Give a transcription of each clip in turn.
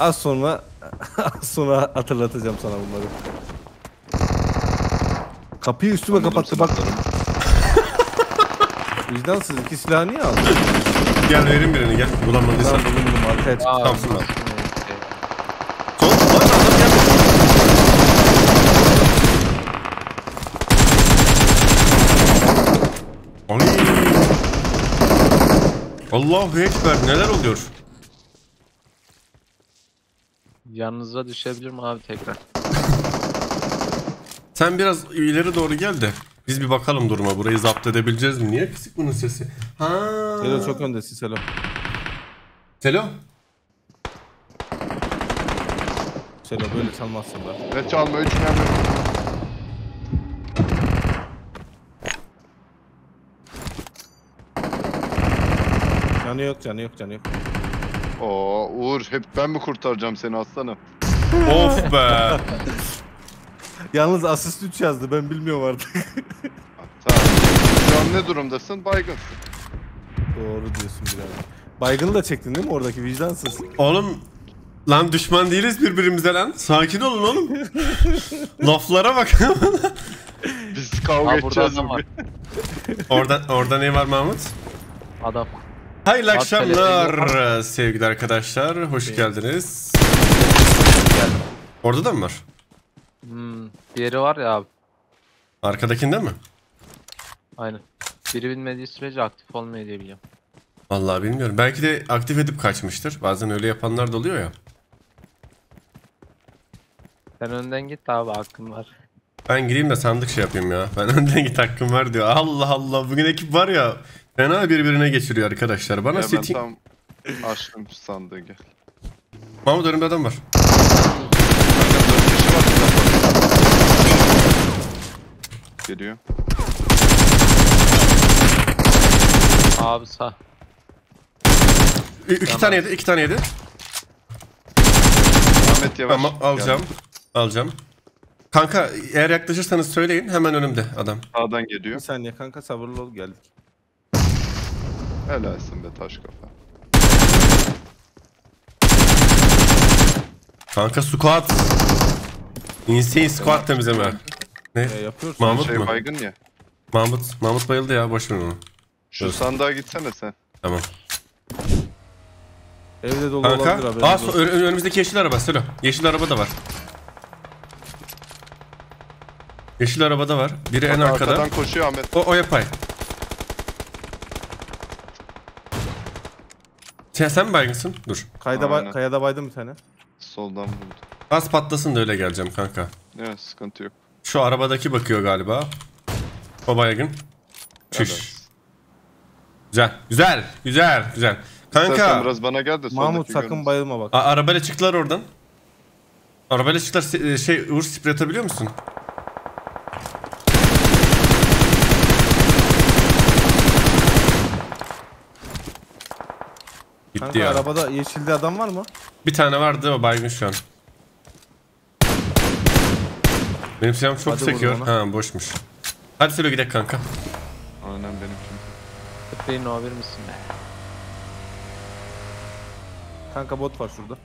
Az sonra az sonra hatırlatacağım sana bunları. Kapıyı üstüme Anladım kapattı bak. Vicdansız iki silahı niye aldın? Gel verin birini gel. Bulamadıysan. Ben bulundum arkaya çıktım. Tamam, tamam. Sol. Adam. Ay. Allahu Ekber neler oluyor? Yanınıza düşebilir mi abi tekrar? Sen biraz ileri doğru gel de biz bir bakalım duruma. Burayı zapt edebileceğiz mi? Niye kısık bunun sesi? Ha. Selo çok öndesin Selo. Selo. Selo böyle çalmazsın da. Ve çalma 3 mermi. Canı yok canı yok canı yok. Oo Uğur hep ben mi kurtaracağım seni aslanım? Of be. Yalnız asist 3 yazdı ben bilmiyorum artık. Tamam. Şu an ne durumdasın? Baygınsın. Doğru diyorsun birader. Baygını da çektin değil mi oradaki vicdansız? Oğlum lan düşman değiliz birbirimize lan. Sakin olun oğlum. Laflara bak. Biz kavga Aa, edeceğiz adam var. bugün. orada orada ne var Mahmut? Adam. Hayırlı akşamlar sevgili arkadaşlar. Hoş geldiniz. Orada da mı var? Hmm, diğeri var ya abi. Arkadakinde mi? Aynen. Biri bilmediği sürece aktif olmuyor diye biliyorum. Vallahi bilmiyorum. Belki de aktif edip kaçmıştır. Bazen öyle yapanlar da oluyor ya. Sen önden git abi hakkın var. Ben gireyim de sandık şey yapayım ya. Ben önden git hakkım var diyor. Allah Allah. Bugün ekip var ya. Fena birbirine geçiriyor arkadaşlar. Bana Ya ben setting... tam açtım sandığı gel. Mahmut önümde adam var. Bende 4 kişi var. bir dakika. Geliyor. Abi sağ. Ü- iki Tamam. tane yedi. iki tane yedi. Ahmet yavaş. Tamam alacağım. Geldi. Alacağım. Kanka eğer yaklaşırsanız söyleyin. Hemen önümde adam. Sağdan Bir geliyor. saniye kanka sabırlı ol geldik. Helalsin be taş kafa. Kanka squat. Insane squat temizleme. Ne? E, yapıyorsun. Mahmut şey mu? baygın ya. Mahmut. Mahmut bayıldı ya. Boş ver onu. Şu Evet. sandığa gitsene sen. Tamam. Evde dolu Kanka. olabilir haberiniz Aa, olsun. so- ön- önümüzdeki yeşil araba. Selo. Yeşil araba da var. Yeşil araba da var. Biri en Bak, arkada. Arkadan koşuyor Ahmet. O, o yapay. Sen, sen mi baygınsın? Dur. Kayda Aynen. kayada baydım bir tane. Soldan vurdu. Az patlasın da öyle geleceğim kanka. Evet sıkıntı yok. Şu arabadaki bakıyor galiba. O baygın. Çüş. Evet. Güzel. Güzel. Güzel. Güzel. İstersen Kanka. biraz bana gel de Mahmut sakın bayılma bak. A- arabayla çıktılar oradan. Arabayla çıktılar. Şey Uğur sprey atabiliyor musun? Gitti Kanka ya. arabada yeşilde adam var mı? Bir tane vardı o baygın şu an. Benim silahım çok Hadi sekiyor. vurun Ha boşmuş. Hadi Selo gidelim kanka. Aynen benimki. Tıklayın o bir misin be? Kanka bot var şurada.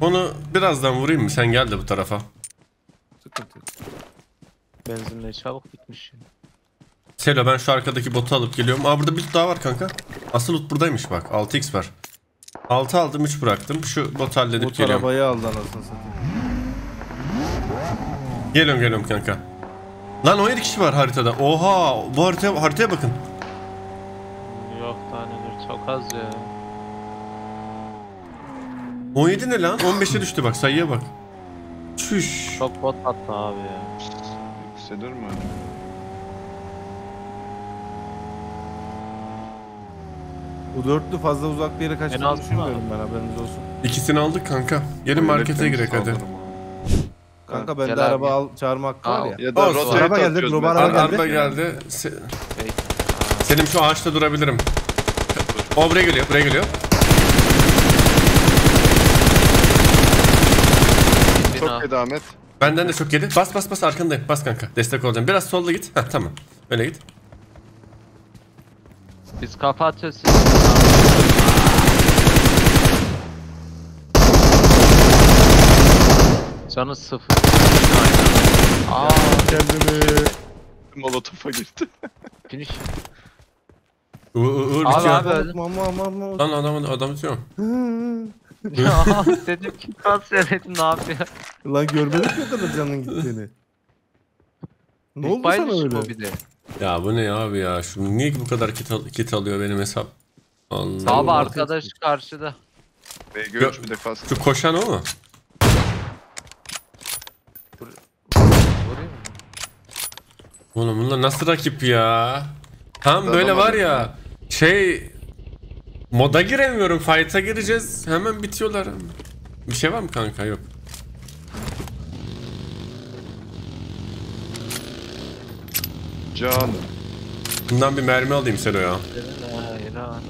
Onu birazdan vurayım mı? Sen gel de bu tarafa. Sıkıntı yok. Benzinle çabuk bitmiş. ya. Selo ben şu arkadaki botu alıp geliyorum. Aa burada bir daha var kanka. Asıl loot buradaymış bak. 6x var. 6 aldım 3 bıraktım. Şu botu halledip Bot geliyorum. arabayı aldı anasını satayım. Geliyorum geliyorum kanka. Lan 17 kişi var haritada. Oha bu haritaya, haritaya bakın. Yok tanedir çok az ya. 17 ne lan? 15'e düştü bak sayıya bak. Çüş. Çok bot attı abi ya. Yükselir mi Bu dörtlü fazla uzak bir yere kaçtığını düşünmüyorum ben haberiniz olsun. İkisini aldık kanka. Gelin markete girek hadi. abi. Kanka bende Gel abi. araba al, çağırma hakkı var ya. Ya da Olsun. rotate Araba geldi, atıyoruz global araba Ar- geldi. araba geldi. Se-. Selim şu ağaçta durabilirim. O buraya geliyor, buraya geliyor. Bina. Çok iyi Ahmet. Benden de çok yedi. Bas bas bas arkandayım. Bas kanka. Destek olacağım. Biraz solda git. Heh tamam. Öyle git. Biz kafa atıyoruz siz. Canı sıfır. Aa Kendimi. Molotof'a girdi. finish. U- U- Uğur Abi, bitiyor. abi. öldü. Mama mama. Lan adam adam diyor. ya dedim ki nasıl söyledin ne yapıyor? Lan görmedik mi o kadar canın gittiğini? Ne oldu sana öyle? bu bir de. Ya bu ne abi ya? Şu niye bu kadar kit, al- kit alıyor benim hesap? Allah. Abi arkadaş karşıda. BG3 bir de kask. Şu koşan o mu? Oğlum bunlar nasıl rakip ya? Tam böyle var ya şey moda giremiyorum fight'a gireceğiz hemen bitiyorlar. Bir şey var mı kanka yok. Canım. Bundan bir mermi alayım Selo ya. Hayran.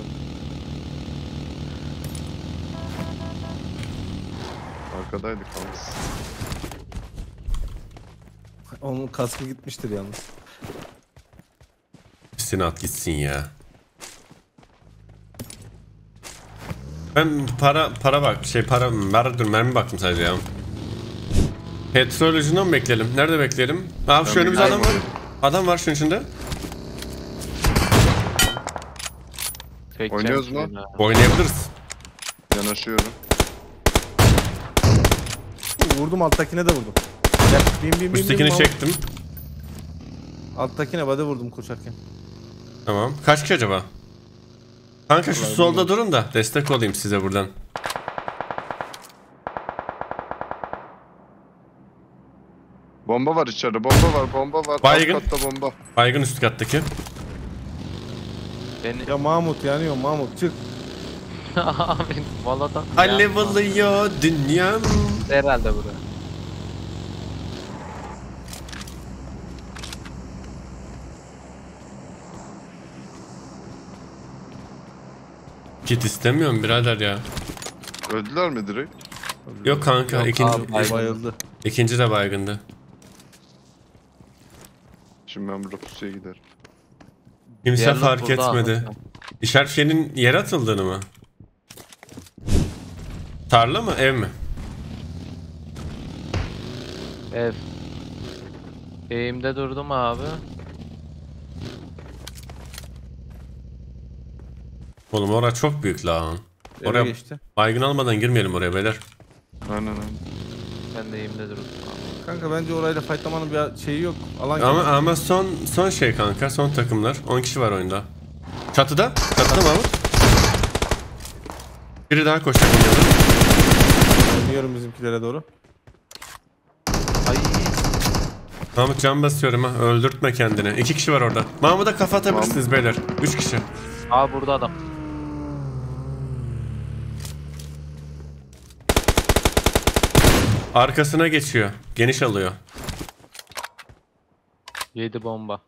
Arkadaydık kanks. Onun kaskı gitmiştir yalnız. Üstüne at gitsin ya. Ben para para bak şey para mer dur mermi baktım sadece ya. Petrol ucundan mı bekleyelim? Nerede bekleyelim? Abi şu önümüzde adam var. Adam var şunun içinde. Tek Oynuyoruz mu? Oynayabiliriz. Yanaşıyorum. Vurdum alttakine de vurdum. Gel bin bin bin. bin, Üsttekini mal. çektim. Alttakine bade vurdum koşarken. Tamam. Kaç kişi acaba? Kanka şu solda durun da destek olayım size buradan. Bomba var içeride. Bomba var. Bomba var. Baygın. Alt katta bomba. Baygın üst kattaki. Beni Ya Mahmut yanıyor Mahmut çık. abi Valadan. Alev alıyor dünyam. Herhalde buraya. Kit istemiyorum birader ya. Öldüler mi direkt? Yok kanka Yok ikinci, abi. Bayıldı. ikinci de baygındı. Şimdi ben burada pusuya giderim. Kimse Diğer fark burada etmedi. Ahmet İşaret fişeğinin yere atıldığını mı? Tarla mı ev mi? Ev. Eğimde durdum abi. Oğlum orası çok büyük lan. Eve Oraya geçti. baygın almadan girmeyelim oraya beyler. Aynen aynen. Ben de eğimde durdum abi. Kanka bence orayla fightlamanın bir şeyi yok. Alan Ama gibi. ama son son şey kanka son takımlar 10 kişi var oyunda. Çatıda? Çatıda Mahmut. Biri daha koşacak oynuyorlar. Oynuyorum bizimkilere doğru. Ay Mahmut can basıyorum ha öldürtme kendini. İki kişi var orada. Mahmut'a kafa atabilirsiniz beyler. Üç kişi. abi burada adam. Arkasına geçiyor. Geniş alıyor. Yedi bomba.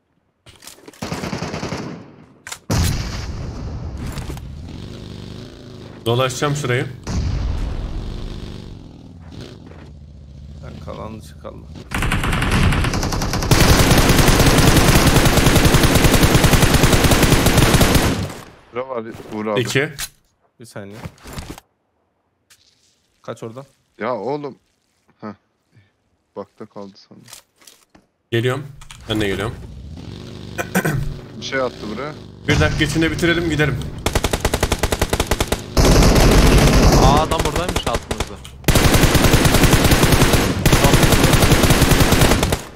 Dolaşacağım şurayı. Ben kalan dışı kaldım. Bura var Uğur abi. İki. Bir saniye. Kaç oradan? Ya oğlum. Bakta kaldı sandım. Geliyorum. Ben de geliyorum. Bir şey attı buraya. Bir dakika içinde bitirelim gidelim. Aa adam buradaymış altımızda.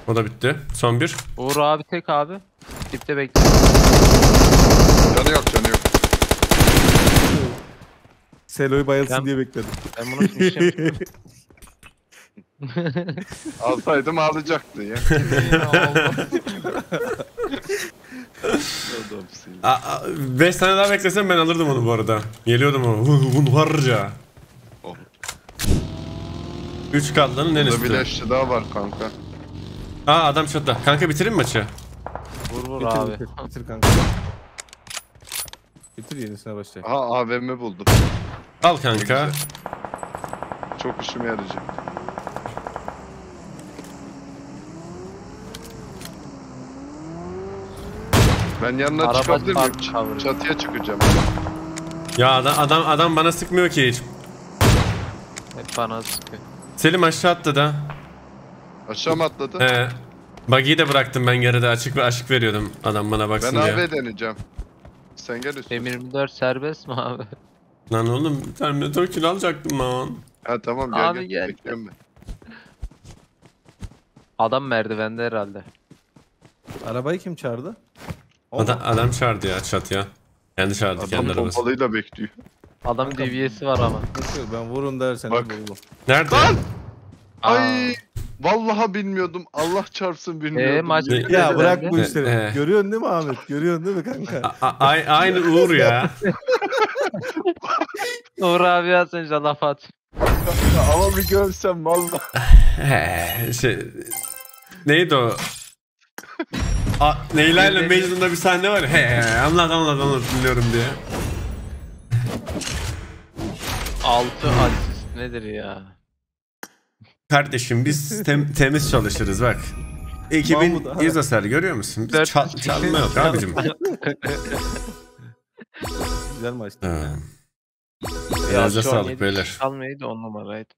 O da bitti. Son bir. Uğur abi tek abi. Dipte bekliyor. Canı yok canı yok. Selo'yu bayılsın Ben- diye bekledim. Ben bunu finishlemiştim. Alsaydım ağlayacaktı ya. Adamsın. 5 tane daha beklesem ben alırdım onu bu arada. Geliyordum o. Hunharca. Oh. 3 kaldanın en Burada bir üstü. leşçi daha var kanka. Aa adam şurada. Kanka bitirin maçı. Vur vur Bitir, abi. bitir, bitir kanka. Bitir yenisine başlayalım. Aha AVM buldum. Al kanka. Çok işime yarayacak. Ben yanına Araba çıkabilir miyim? park. Çatıya çıkacağım. Ya adam adam adam bana sıkmıyor ki hiç. Hep bana sıkıyor. Selim aşağı atladı. Aşağı mı atladı? He. Buggy'yi de bıraktım ben geride açık ve aşık veriyordum adam bana ben baksın diye. AB deneyeceğim. Sen gel üstüne. M24 serbest mi abi? Lan oğlum Terminator kill alacaktım lan. Ha tamam gel Abi gel. gel. Bekliyorum ben. Adam merdivende herhalde. Arabayı kim çağırdı? Adam, adam çağırdı ya çatıya. Kendi çağırdı Adam kendi arabası. pompalıyla bekliyor. Adam DVS'i var ama. Yok, Ben vurun derseniz Bak. vururum. Nerede? Lan! Aa. Ay! Vallahi bilmiyordum. Allah çarpsın bilmiyordum. Ee, maç Ya bırak bu işleri. Ee. Görüyorsun değil mi Ahmet? Görüyorsun değil mi kanka? A- a- ay- aynı Uğur ya. Uğur abi ya sen at. Ama bir görsem vallahi. He, şey, neydi o? A, Leyla ile Mecnun'da bir sahne var ya. He, anlat anlat anlat dinliyorum diye. 6 asist nedir ya? Kardeşim biz tem- temiz çalışırız bak. Mahmut, 2100 hasar görüyor musun? Biz çal- çalma yok abicim. Güzel maçtı. Ha. Ya Elinize sağlık beyler. kişi Kalmaydı 10 numaraydı.